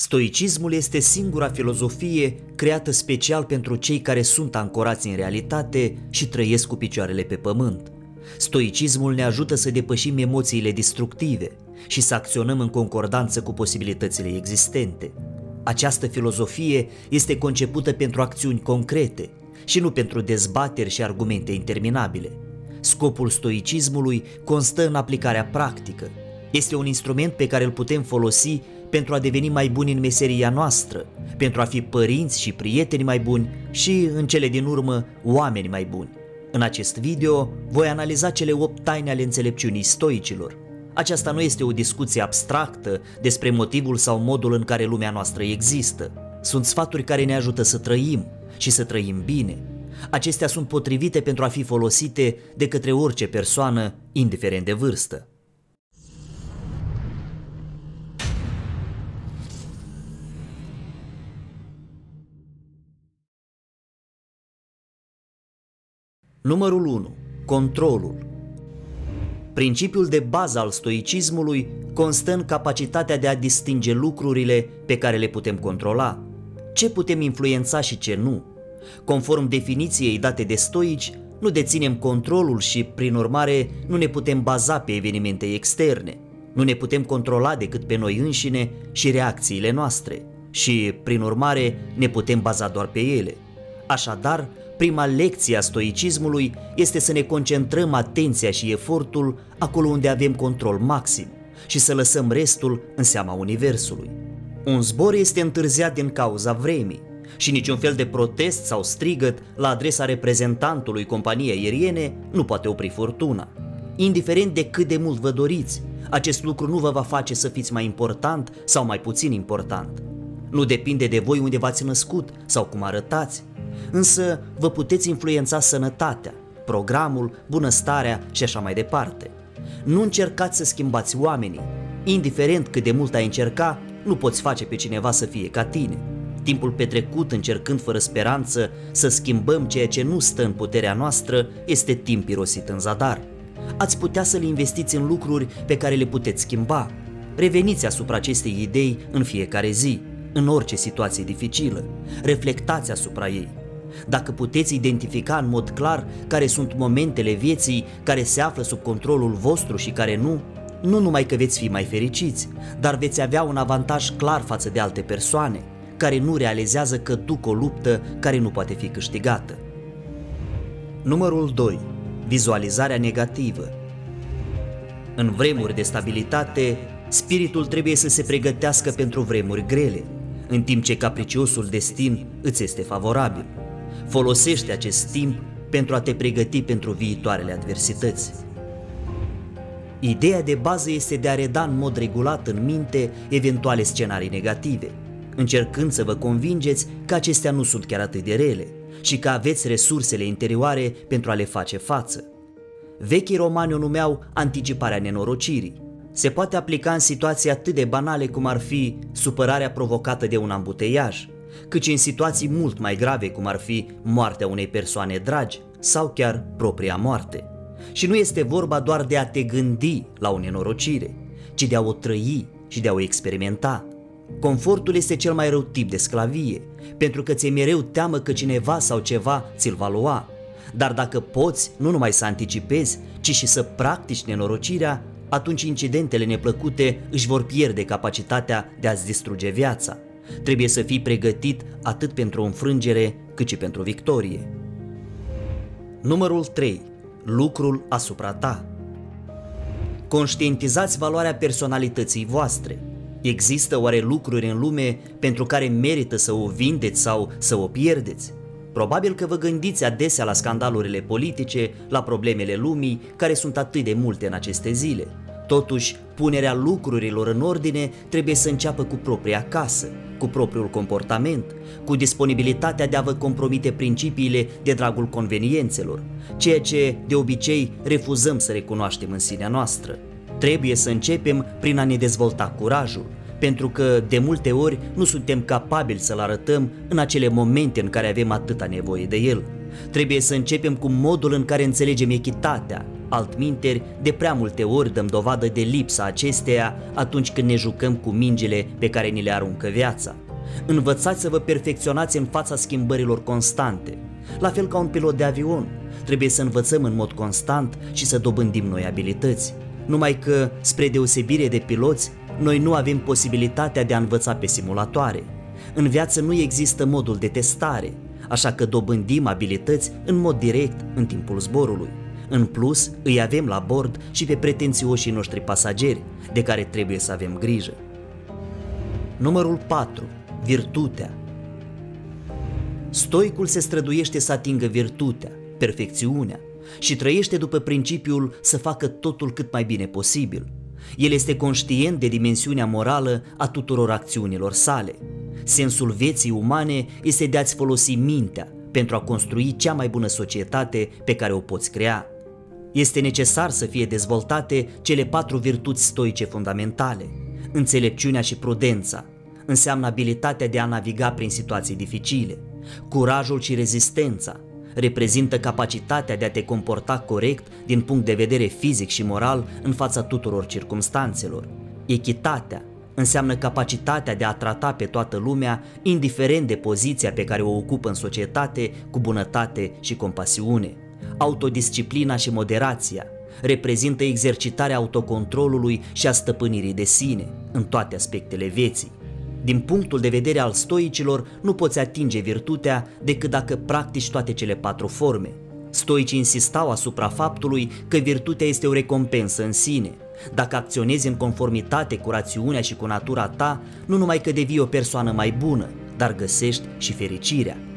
Stoicismul este singura filozofie creată special pentru cei care sunt ancorați în realitate și trăiesc cu picioarele pe pământ. Stoicismul ne ajută să depășim emoțiile destructive și să acționăm în concordanță cu posibilitățile existente. Această filozofie este concepută pentru acțiuni concrete și nu pentru dezbateri și argumente interminabile. Scopul stoicismului constă în aplicarea practică. Este un instrument pe care îl putem folosi pentru a deveni mai buni în meseria noastră, pentru a fi părinți și prieteni mai buni și, în cele din urmă, oameni mai buni. În acest video voi analiza cele 8 taine ale înțelepciunii stoicilor. Aceasta nu este o discuție abstractă despre motivul sau modul în care lumea noastră există. Sunt sfaturi care ne ajută să trăim și să trăim bine. Acestea sunt potrivite pentru a fi folosite de către orice persoană, indiferent de vârstă. Numărul 1. Controlul. Principiul de bază al stoicismului constă în capacitatea de a distinge lucrurile pe care le putem controla, ce putem influența și ce nu. Conform definiției date de stoici, nu deținem controlul și, prin urmare, nu ne putem baza pe evenimente externe. Nu ne putem controla decât pe noi înșine și reacțiile noastre și, prin urmare, ne putem baza doar pe ele. Așadar, Prima lecție a stoicismului este să ne concentrăm atenția și efortul acolo unde avem control maxim și să lăsăm restul în seama universului. Un zbor este întârziat din cauza vremii și niciun fel de protest sau strigăt la adresa reprezentantului companiei aeriene nu poate opri furtuna. Indiferent de cât de mult vă doriți, acest lucru nu vă va face să fiți mai important sau mai puțin important. Nu depinde de voi unde v-ați născut sau cum arătați, însă vă puteți influența sănătatea, programul, bunăstarea și așa mai departe. Nu încercați să schimbați oamenii. Indiferent cât de mult ai încerca, nu poți face pe cineva să fie ca tine. Timpul petrecut încercând fără speranță să schimbăm ceea ce nu stă în puterea noastră este timp irosit în zadar. Ați putea să-l investiți în lucruri pe care le puteți schimba. Reveniți asupra acestei idei în fiecare zi, în orice situație dificilă. Reflectați asupra ei dacă puteți identifica în mod clar care sunt momentele vieții care se află sub controlul vostru și care nu, nu numai că veți fi mai fericiți, dar veți avea un avantaj clar față de alte persoane care nu realizează că duc o luptă care nu poate fi câștigată. Numărul 2. Vizualizarea negativă. În vremuri de stabilitate, spiritul trebuie să se pregătească pentru vremuri grele, în timp ce capriciosul destin îți este favorabil. Folosește acest timp pentru a te pregăti pentru viitoarele adversități. Ideea de bază este de a reda în mod regulat în minte eventuale scenarii negative, încercând să vă convingeți că acestea nu sunt chiar atât de rele și că aveți resursele interioare pentru a le face față. Vechii romani o numeau anticiparea nenorocirii. Se poate aplica în situații atât de banale cum ar fi supărarea provocată de un ambuteiaj, cât și în situații mult mai grave cum ar fi moartea unei persoane dragi sau chiar propria moarte. Și nu este vorba doar de a te gândi la o nenorocire, ci de a o trăi și de a o experimenta. Confortul este cel mai rău tip de sclavie, pentru că ți-e mereu teamă că cineva sau ceva ți-l va lua. Dar dacă poți nu numai să anticipezi, ci și să practici nenorocirea, atunci incidentele neplăcute își vor pierde capacitatea de a-ți distruge viața. Trebuie să fii pregătit atât pentru o înfrângere cât și pentru o victorie. Numărul 3. Lucrul asupra ta. Conștientizați valoarea personalității voastre. Există oare lucruri în lume pentru care merită să o vindeți sau să o pierdeți? Probabil că vă gândiți adesea la scandalurile politice, la problemele lumii, care sunt atât de multe în aceste zile. Totuși, punerea lucrurilor în ordine trebuie să înceapă cu propria casă, cu propriul comportament, cu disponibilitatea de a vă compromite principiile de dragul conveniențelor, ceea ce de obicei refuzăm să recunoaștem în sinea noastră. Trebuie să începem prin a ne dezvolta curajul, pentru că de multe ori nu suntem capabili să-l arătăm în acele momente în care avem atâta nevoie de el. Trebuie să începem cu modul în care înțelegem echitatea, Altminteri, de prea multe ori dăm dovadă de lipsa acesteia atunci când ne jucăm cu mingile pe care ni le aruncă viața. Învățați să vă perfecționați în fața schimbărilor constante. La fel ca un pilot de avion, trebuie să învățăm în mod constant și să dobândim noi abilități. Numai că, spre deosebire de piloți, noi nu avem posibilitatea de a învăța pe simulatoare. În viață nu există modul de testare, așa că dobândim abilități în mod direct în timpul zborului. În plus, îi avem la bord și pe pretențioșii noștri pasageri, de care trebuie să avem grijă. Numărul 4. Virtutea. Stoicul se străduiește să atingă virtutea, perfecțiunea și trăiește după principiul să facă totul cât mai bine posibil. El este conștient de dimensiunea morală a tuturor acțiunilor sale. Sensul vieții umane este de a-ți folosi mintea pentru a construi cea mai bună societate pe care o poți crea. Este necesar să fie dezvoltate cele patru virtuți stoice fundamentale, înțelepciunea și prudența, înseamnă abilitatea de a naviga prin situații dificile, curajul și rezistența, reprezintă capacitatea de a te comporta corect din punct de vedere fizic și moral în fața tuturor circumstanțelor. Echitatea înseamnă capacitatea de a trata pe toată lumea, indiferent de poziția pe care o ocupă în societate, cu bunătate și compasiune. Autodisciplina și moderația reprezintă exercitarea autocontrolului și a stăpânirii de sine în toate aspectele vieții. Din punctul de vedere al stoicilor, nu poți atinge virtutea decât dacă practici toate cele patru forme. Stoicii insistau asupra faptului că virtutea este o recompensă în sine. Dacă acționezi în conformitate cu rațiunea și cu natura ta, nu numai că devii o persoană mai bună, dar găsești și fericirea.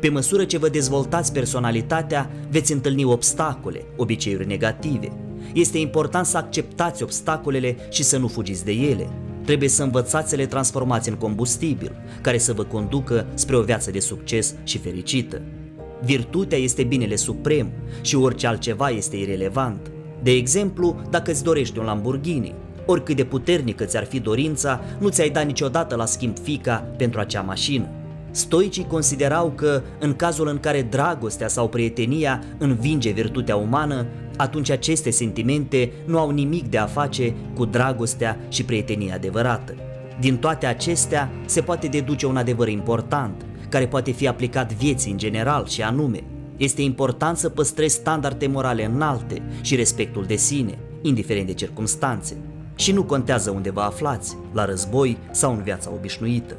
Pe măsură ce vă dezvoltați personalitatea, veți întâlni obstacole, obiceiuri negative. Este important să acceptați obstacolele și să nu fugiți de ele. Trebuie să învățați să le transformați în combustibil, care să vă conducă spre o viață de succes și fericită. Virtutea este binele suprem și orice altceva este irelevant. De exemplu, dacă îți dorești un Lamborghini, oricât de puternică ți-ar fi dorința, nu ți-ai dat niciodată la schimb fica pentru acea mașină. Stoicii considerau că, în cazul în care dragostea sau prietenia învinge virtutea umană, atunci aceste sentimente nu au nimic de a face cu dragostea și prietenia adevărată. Din toate acestea se poate deduce un adevăr important, care poate fi aplicat vieții în general și anume, este important să păstrezi standarde morale înalte și respectul de sine, indiferent de circumstanțe. Și nu contează unde vă aflați, la război sau în viața obișnuită.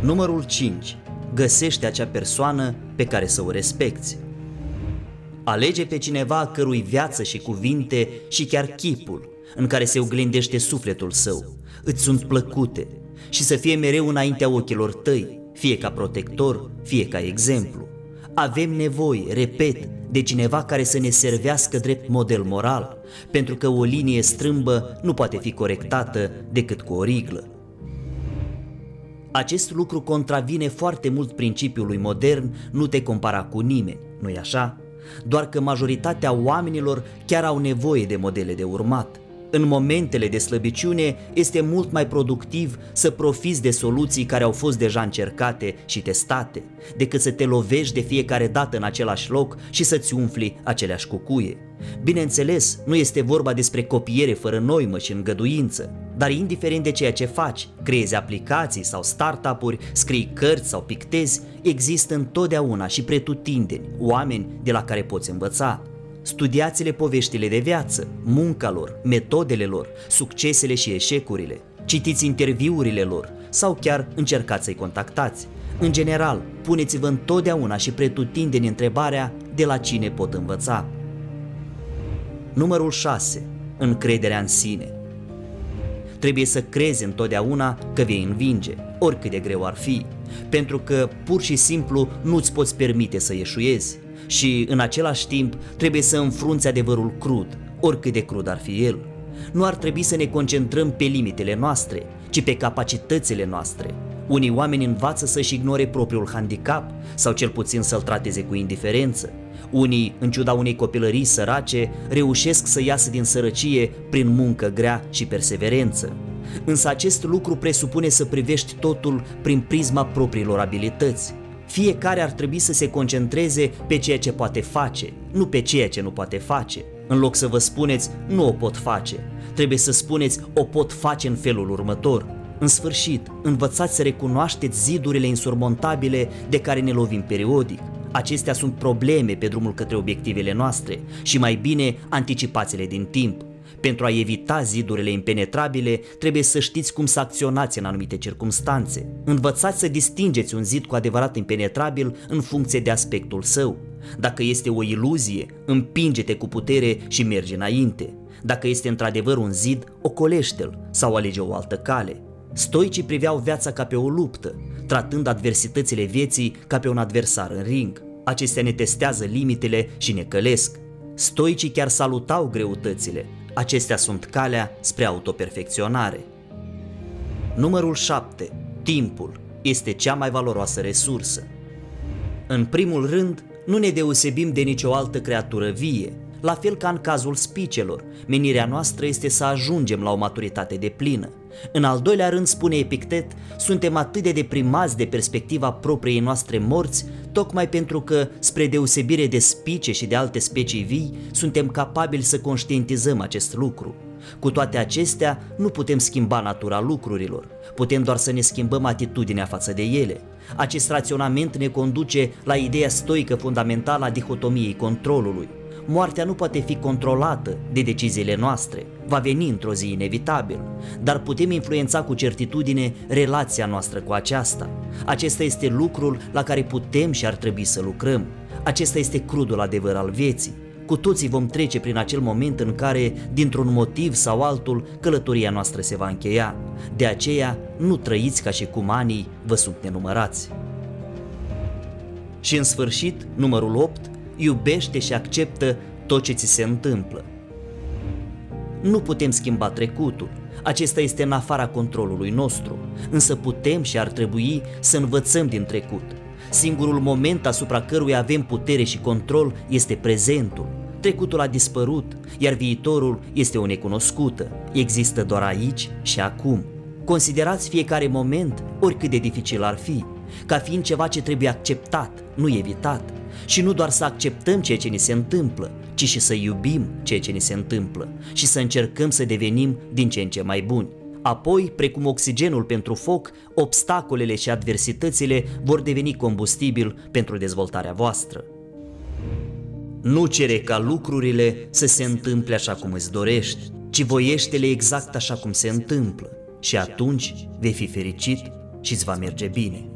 Numărul 5. Găsește acea persoană pe care să o respecti. Alege pe cineva a cărui viață și cuvinte și chiar chipul în care se oglindește sufletul său îți sunt plăcute și să fie mereu înaintea ochilor tăi, fie ca protector, fie ca exemplu. Avem nevoie, repet, de cineva care să ne servească drept model moral, pentru că o linie strâmbă nu poate fi corectată decât cu o riglă. Acest lucru contravine foarte mult principiului modern, nu te compara cu nimeni, nu-i așa? Doar că majoritatea oamenilor chiar au nevoie de modele de urmat. În momentele de slăbiciune este mult mai productiv să profiți de soluții care au fost deja încercate și testate, decât să te lovești de fiecare dată în același loc și să-ți umfli aceleași cucuie. Bineînțeles, nu este vorba despre copiere fără noimă și îngăduință, dar indiferent de ceea ce faci, creezi aplicații sau startup-uri, scrii cărți sau pictezi, există întotdeauna și pretutindeni oameni de la care poți învăța. Studiați-le poveștile de viață, munca lor, metodele lor, succesele și eșecurile. Citiți interviurile lor sau chiar încercați să-i contactați. În general, puneți-vă întotdeauna și pretutindeni întrebarea de la cine pot învăța. Numărul 6. Încrederea în sine. Trebuie să crezi întotdeauna că vei învinge, oricât de greu ar fi, pentru că pur și simplu nu-ți poți permite să ieșuiezi și în același timp trebuie să înfrunți adevărul crud, oricât de crud ar fi el. Nu ar trebui să ne concentrăm pe limitele noastre, ci pe capacitățile noastre. Unii oameni învață să-și ignore propriul handicap sau cel puțin să-l trateze cu indiferență. Unii, în ciuda unei copilării sărace, reușesc să iasă din sărăcie prin muncă grea și perseverență. Însă acest lucru presupune să privești totul prin prisma propriilor abilități. Fiecare ar trebui să se concentreze pe ceea ce poate face, nu pe ceea ce nu poate face. În loc să vă spuneți, nu o pot face, trebuie să spuneți, o pot face în felul următor. În sfârșit, învățați să recunoașteți zidurile insurmontabile de care ne lovim periodic. Acestea sunt probleme pe drumul către obiectivele noastre și mai bine anticipați-le din timp. Pentru a evita zidurile impenetrabile, trebuie să știți cum să acționați în anumite circunstanțe. Învățați să distingeți un zid cu adevărat impenetrabil în funcție de aspectul său. Dacă este o iluzie, împinge-te cu putere și mergi înainte. Dacă este într-adevăr un zid, ocolește-l sau alege o altă cale. Stoicii priveau viața ca pe o luptă, tratând adversitățile vieții ca pe un adversar în ring. Acestea ne testează limitele și ne călesc. Stoicii chiar salutau greutățile. Acestea sunt calea spre autoperfecționare. Numărul 7. Timpul este cea mai valoroasă resursă. În primul rând, nu ne deosebim de nicio altă creatură vie, la fel ca în cazul spicelor, menirea noastră este să ajungem la o maturitate de plină. În al doilea rând, spune Epictet, suntem atât de deprimați de perspectiva propriei noastre morți, tocmai pentru că, spre deosebire de spice și de alte specii vii, suntem capabili să conștientizăm acest lucru. Cu toate acestea, nu putem schimba natura lucrurilor, putem doar să ne schimbăm atitudinea față de ele. Acest raționament ne conduce la ideea stoică fundamentală a dihotomiei controlului. Moartea nu poate fi controlată de deciziile noastre, va veni într-o zi inevitabil, dar putem influența cu certitudine relația noastră cu aceasta. Acesta este lucrul la care putem și ar trebui să lucrăm. Acesta este crudul adevăr al vieții. Cu toții vom trece prin acel moment în care, dintr-un motiv sau altul, călătoria noastră se va încheia. De aceea, nu trăiți ca și cum anii vă sunt nenumărați. Și în sfârșit, numărul 8, iubește și acceptă tot ce ți se întâmplă. Nu putem schimba trecutul, acesta este în afara controlului nostru, însă putem și ar trebui să învățăm din trecut. Singurul moment asupra căruia avem putere și control este prezentul. Trecutul a dispărut, iar viitorul este o necunoscută. Există doar aici și acum. Considerați fiecare moment, oricât de dificil ar fi, ca fiind ceva ce trebuie acceptat, nu evitat. Și nu doar să acceptăm ceea ce ni se întâmplă, ci și să iubim ceea ce ni se întâmplă și să încercăm să devenim din ce în ce mai buni. Apoi, precum oxigenul pentru foc, obstacolele și adversitățile vor deveni combustibil pentru dezvoltarea voastră. Nu cere ca lucrurile să se întâmple așa cum îți dorești, ci voiește-le exact așa cum se întâmplă și atunci vei fi fericit și îți va merge bine.